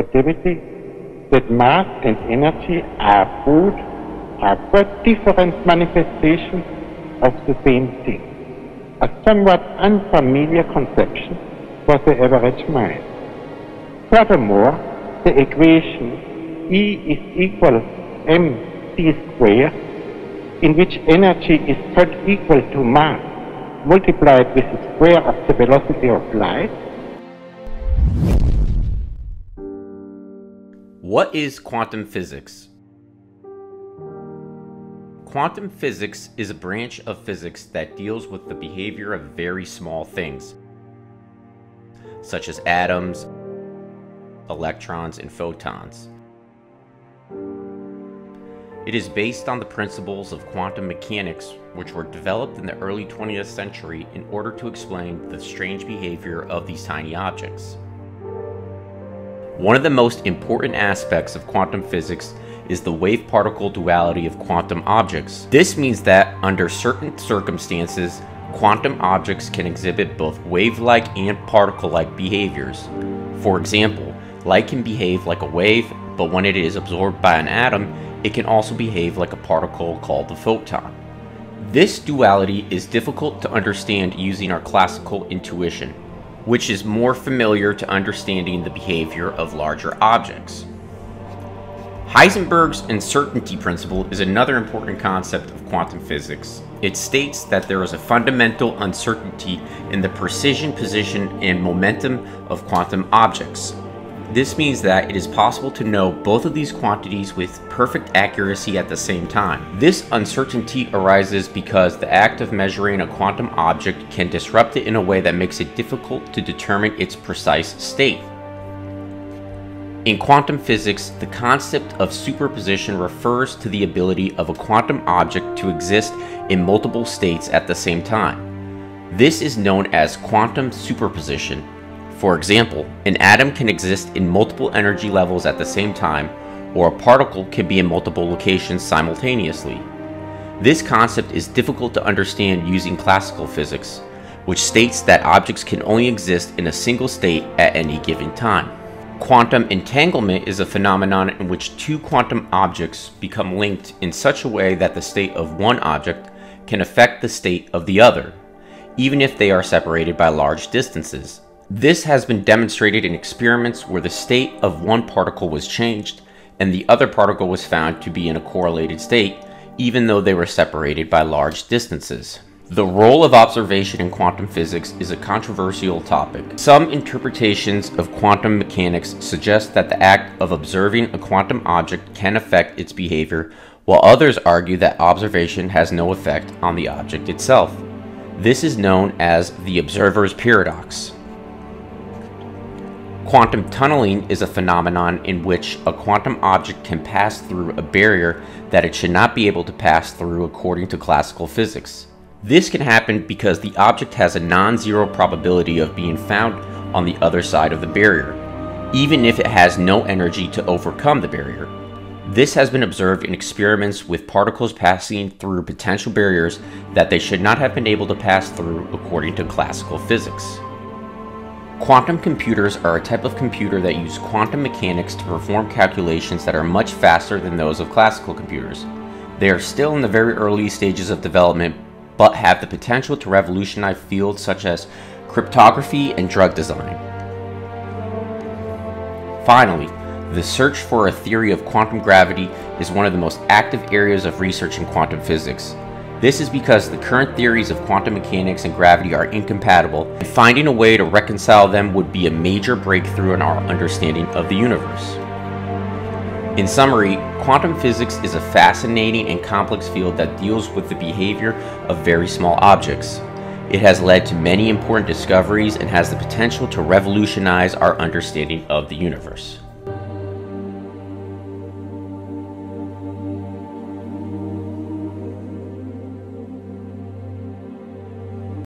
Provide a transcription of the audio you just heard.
relativity that mass and energy are both are but different manifestations of the same thing. A somewhat unfamiliar conception for the average mind. Furthermore, the equation E is equal mc squared, in which energy is third equal to mass multiplied with the square of the velocity of light. What is quantum physics? Quantum physics is a branch of physics that deals with the behavior of very small things, such as atoms, electrons, and photons. It is based on the principles of quantum mechanics, which were developed in the early 20th century in order to explain the strange behavior of these tiny objects. One of the most important aspects of quantum physics is the wave-particle duality of quantum objects. This means that, under certain circumstances, quantum objects can exhibit both wave-like and particle-like behaviors. For example, light can behave like a wave, but when it is absorbed by an atom, it can also behave like a particle called the photon. This duality is difficult to understand using our classical intuition, which is more familiar to understanding the behavior of larger objects. Heisenberg's uncertainty principle is another important concept of quantum physics. It states that there is a fundamental uncertainty in the precision, position, and momentum of quantum objects. This means that it is possible to know both of these quantities with perfect accuracy at the same time. This uncertainty arises because the act of measuring a quantum object can disrupt it in a way that makes it difficult to determine its precise state. In quantum physics, the concept of superposition refers to the ability of a quantum object to exist in multiple states at the same time. This is known as quantum superposition for example, an atom can exist in multiple energy levels at the same time, or a particle can be in multiple locations simultaneously. This concept is difficult to understand using classical physics, which states that objects can only exist in a single state at any given time. Quantum entanglement is a phenomenon in which two quantum objects become linked in such a way that the state of one object can affect the state of the other, even if they are separated by large distances. This has been demonstrated in experiments where the state of one particle was changed and the other particle was found to be in a correlated state, even though they were separated by large distances. The role of observation in quantum physics is a controversial topic. Some interpretations of quantum mechanics suggest that the act of observing a quantum object can affect its behavior, while others argue that observation has no effect on the object itself. This is known as the observer's paradox. Quantum tunneling is a phenomenon in which a quantum object can pass through a barrier that it should not be able to pass through according to classical physics. This can happen because the object has a non-zero probability of being found on the other side of the barrier, even if it has no energy to overcome the barrier. This has been observed in experiments with particles passing through potential barriers that they should not have been able to pass through according to classical physics. Quantum computers are a type of computer that use quantum mechanics to perform calculations that are much faster than those of classical computers. They are still in the very early stages of development, but have the potential to revolutionize fields such as cryptography and drug design. Finally, the search for a theory of quantum gravity is one of the most active areas of research in quantum physics. This is because the current theories of quantum mechanics and gravity are incompatible, and finding a way to reconcile them would be a major breakthrough in our understanding of the universe. In summary, quantum physics is a fascinating and complex field that deals with the behavior of very small objects. It has led to many important discoveries and has the potential to revolutionize our understanding of the universe.